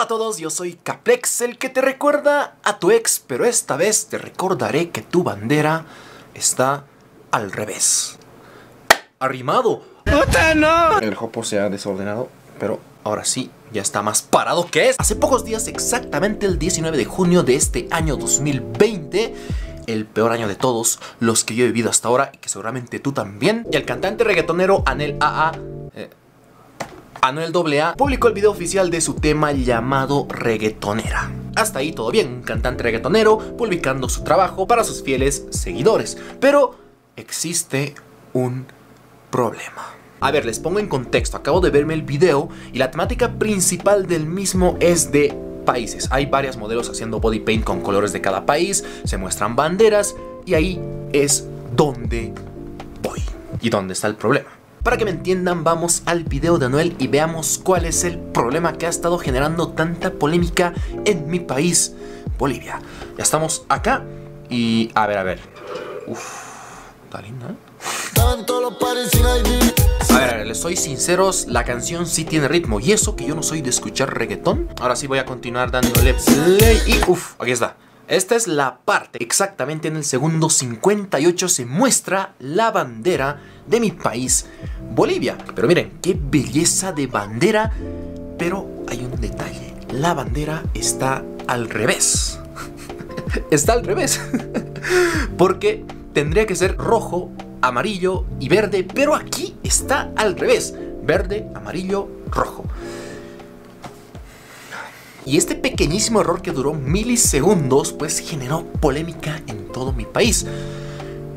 Hola a todos, yo soy Caplex, el que te recuerda a tu ex, pero esta vez te recordaré que tu bandera está al revés. Arrimado. ¡Puta no! El hopo se ha desordenado, pero ahora sí, ya está más parado que es. Hace pocos días, exactamente el 19 de junio de este año 2020, el peor año de todos los que yo he vivido hasta ahora y que seguramente tú también, y el cantante reggaetonero Anel AA Anuel AA publicó el video oficial de su tema llamado Reggaetonera. Hasta ahí todo bien, un cantante reggaetonero publicando su trabajo para sus fieles seguidores. Pero existe un problema. A ver, les pongo en contexto, acabo de verme el video y la temática principal del mismo es de países. Hay varios modelos haciendo body paint con colores de cada país, se muestran banderas y ahí es donde voy. ¿Y dónde está el problema? Para que me entiendan, vamos al video de Anuel y veamos cuál es el problema que ha estado generando tanta polémica en mi país, Bolivia. Ya estamos acá y... A ver, a ver. Uf, está linda. ¿eh? A ver, a ver, les soy sinceros, la canción sí tiene ritmo y eso que yo no soy de escuchar reggaetón. Ahora sí voy a continuar dándole play y... Uf, aquí está. Esta es la parte, exactamente en el segundo 58 se muestra la bandera de mi país, Bolivia. Pero miren, qué belleza de bandera, pero hay un detalle, la bandera está al revés. está al revés, porque tendría que ser rojo, amarillo y verde, pero aquí está al revés, verde, amarillo, rojo. Y este pequeñísimo error que duró milisegundos pues generó polémica en todo mi país.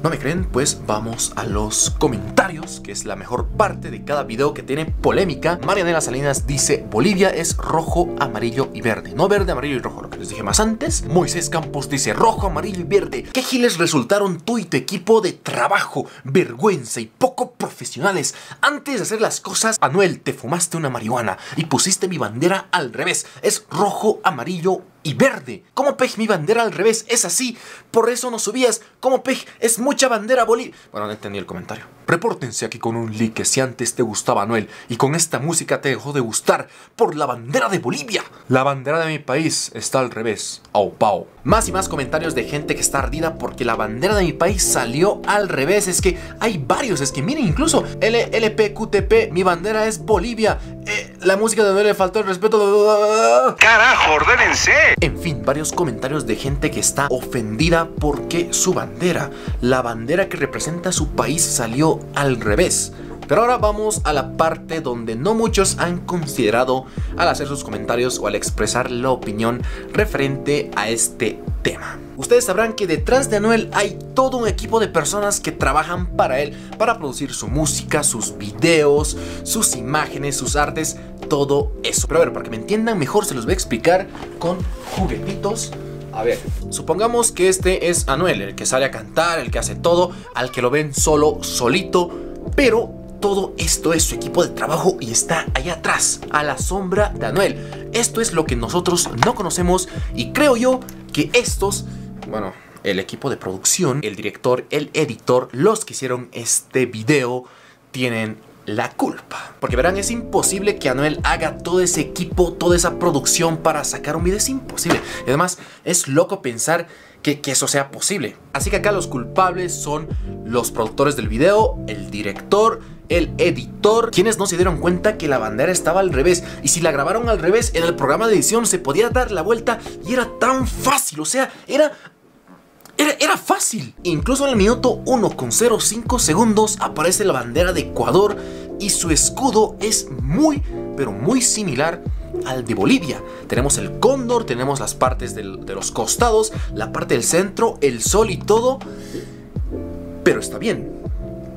¿No me creen? Pues vamos a los comentarios, que es la mejor parte de cada video que tiene polémica. Marianela Salinas dice, Bolivia es rojo, amarillo y verde. No verde, amarillo y rojo, dije más antes. Moisés Campos dice, rojo, amarillo y verde. ¿Qué giles resultaron tú y tu equipo de trabajo? Vergüenza y poco profesionales. Antes de hacer las cosas, Anuel, te fumaste una marihuana y pusiste mi bandera al revés. Es rojo, amarillo y verde. ¿Cómo pej mi bandera al revés? Es así. Por eso no subías. ¿Cómo pej es mucha bandera Bolivia? Bueno, no entendí el comentario. Repórtense aquí con un like si antes te gustaba Noel y con esta música te dejó de gustar por la bandera de Bolivia. La bandera de mi país está al revés. Au pau. Más y más comentarios de gente que está ardida porque la bandera de mi país salió al revés. Es que hay varios. Es que miren, incluso LPQTP, mi bandera es Bolivia. Eh, la música de Noel le faltó el respeto. ¡Carajo, ordénense! En fin, varios comentarios de gente que está ofendida porque su bandera, la bandera que representa su país, salió al revés. Pero ahora vamos a la parte donde no muchos han considerado al hacer sus comentarios o al expresar la opinión referente a este tema. Ustedes sabrán que detrás de Anuel hay todo un equipo de personas que trabajan para él, para producir su música, sus videos, sus imágenes, sus artes, todo eso. Pero a ver, para que me entiendan mejor se los voy a explicar con juguetitos. A ver, supongamos que este es Anuel, el que sale a cantar, el que hace todo, al que lo ven solo, solito, pero todo esto es su equipo de trabajo y está allá atrás, a la sombra de Anuel. Esto es lo que nosotros no conocemos y creo yo que estos, bueno, el equipo de producción, el director, el editor, los que hicieron este video, tienen la culpa. Porque verán, es imposible que Anuel haga todo ese equipo, toda esa producción para sacar un video. Es imposible. Y además, es loco pensar que, que, eso sea posible. Así que acá los culpables son los productores del video, el director, el editor, quienes no se dieron cuenta que la bandera estaba al revés. Y si la grabaron al revés, en el programa de edición se podía dar la vuelta y era tan fácil. O sea, era era, fácil. Incluso en el minuto 1,05 segundos aparece la bandera de Ecuador y su escudo es muy, pero muy similar al de Bolivia. Tenemos el cóndor, tenemos las partes de los costados, la parte del centro, el sol y todo. Pero está bien.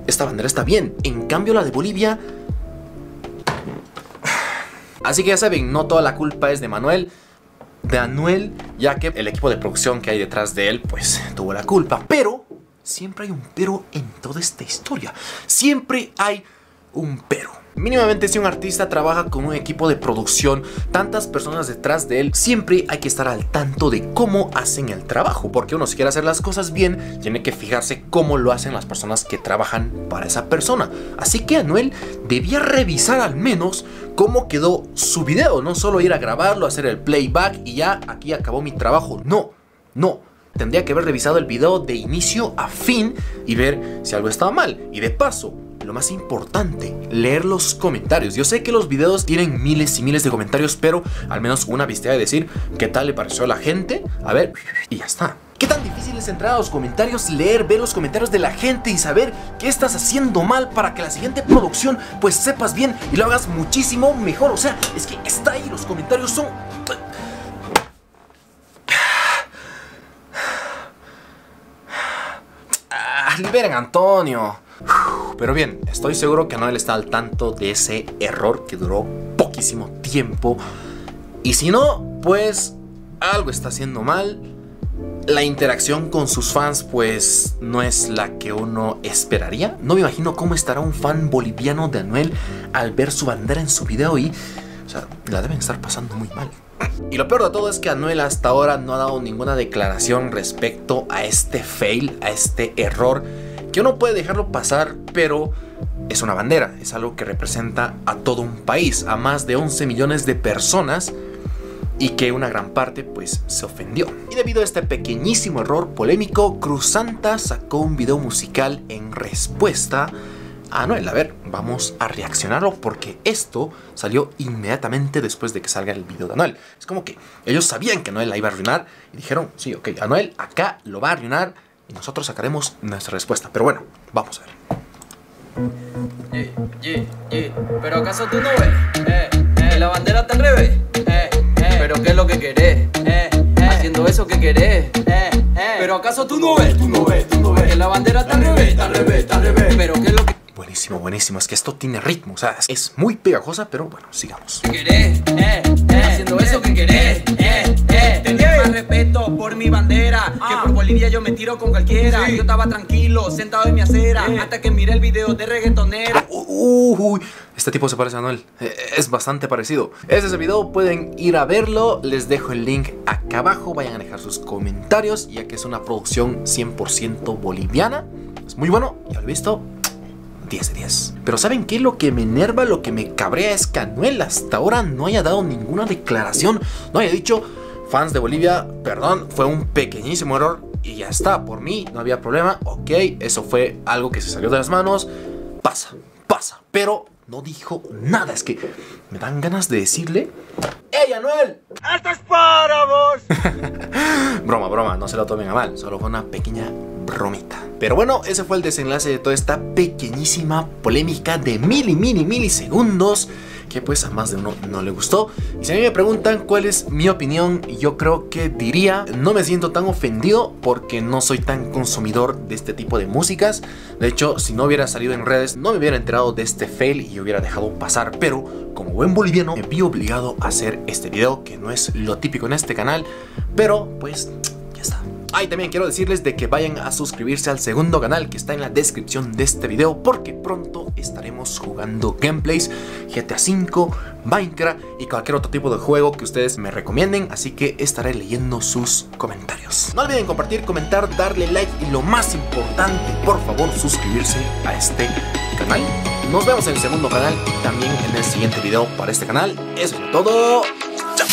Esta bandera está bien. En cambio la de Bolivia... Así que ya saben, no toda la culpa es de Manuel de Anuel, ya que el equipo de producción que hay detrás de él, pues tuvo la culpa. Pero siempre hay un pero en toda esta historia. Siempre hay un pero. Mínimamente si un artista trabaja con un equipo de producción, tantas personas detrás de él, siempre hay que estar al tanto de cómo hacen el trabajo, porque uno si quiere hacer las cosas bien, tiene que fijarse cómo lo hacen las personas que trabajan para esa persona. Así que Anuel debía revisar al menos cómo quedó su video, no solo ir a grabarlo, hacer el playback y ya aquí acabó mi trabajo. No, no, tendría que haber revisado el video de inicio a fin y ver si algo estaba mal. Y de paso, lo más importante, leer los comentarios. Yo sé que los videos tienen miles y miles de comentarios, pero al menos una vista de decir qué tal le pareció a la gente. A ver, y ya está. ¿Qué tan difícil es entrar a los comentarios, leer, ver los comentarios de la gente y saber qué estás haciendo mal para que la siguiente producción pues sepas bien y lo hagas muchísimo mejor? O sea, es que está ahí, los comentarios son... Ah, liberen Antonio. Pero bien, estoy seguro que Noel está al tanto de ese error que duró poquísimo tiempo. Y si no, pues algo está haciendo mal. La interacción con sus fans pues no es la que uno esperaría. No me imagino cómo estará un fan boliviano de Anuel al ver su bandera en su video y... O sea, la deben estar pasando muy mal. Y lo peor de todo es que Anuel hasta ahora no ha dado ninguna declaración respecto a este fail, a este error que uno puede dejarlo pasar, pero es una bandera, es algo que representa a todo un país, a más de 11 millones de personas y que una gran parte pues se ofendió. Y debido a este pequeñísimo error polémico, Cruz Santa sacó un video musical en respuesta a Anuel. A ver, vamos a reaccionarlo porque esto salió inmediatamente después de que salga el video de Anuel. Es como que ellos sabían que Anuel la iba a arruinar y dijeron, sí, ok, Anuel acá lo va a arruinar y nosotros sacaremos nuestra respuesta. Pero bueno, vamos a ver. Yeah, yeah, yeah. Pero acaso tú no ves eh, eh, la bandera está al revés. Eh, eh. Pero qué es lo que querés, eh, eh. haciendo eso que querés. Eh, eh. Pero acaso tú no ves, tú no ves, tú no ves que la bandera está al revés, está al revés, está al revés. Pero qué es lo que Buenísimo, buenísimo. Es que esto tiene ritmo. O sea, es muy pegajosa, pero bueno, sigamos. querés, eh, eh. haciendo eso que querés. Eh, eh. Respeto por mi bandera que por Bolivia yo me tiro con cualquiera. Yo estaba tranquilo, sentado en mi acera, hasta que miré el video de reggaetonera. Uy, este tipo se parece a Noel. Eh, Es bastante parecido. Ese es ese video, pueden ir a verlo. Les dejo el link acá abajo. Vayan a dejar sus comentarios, ya que es una producción 100% boliviana. Es muy bueno, ya lo he visto. 10 de 10. Pero ¿saben qué? Lo que me enerva, lo que me cabrea es que Anuel hasta ahora no haya dado ninguna declaración. No haya dicho, fans de Bolivia, perdón, fue un pequeñísimo error y ya está. Por mí no había problema. Ok, eso fue algo que se salió de las manos. Pasa, pasa. Pero no dijo nada. Es que me dan ganas de decirle, ¡Ey, Anuel! ¡Esto es para vos! Broma, broma, no se lo tomen a mal, solo fue una pequeña bromita. Pero bueno, ese fue el desenlace de toda esta pequeñísima polémica de mil y mil y milisegundos que pues a más de uno no le gustó. Y si a mí me preguntan cuál es mi opinión, yo creo que diría, no me siento tan ofendido porque no soy tan consumidor de este tipo de músicas. De hecho, si no hubiera salido en redes, no me hubiera enterado de este fail y hubiera dejado pasar. Pero como buen boliviano, me vi obligado a hacer este video, que no es lo típico en este canal. Pero pues ya está. Ahí también quiero decirles de que vayan a suscribirse al segundo canal que está en la descripción de este video porque pronto estaremos jugando gameplays GTA V, Minecraft y cualquier otro tipo de juego que ustedes me recomienden, así que estaré leyendo sus comentarios. No olviden compartir, comentar, darle like y lo más importante, por favor, suscribirse a este canal. Nos vemos en el segundo canal y también en el siguiente video para este canal. Eso es todo. Chao.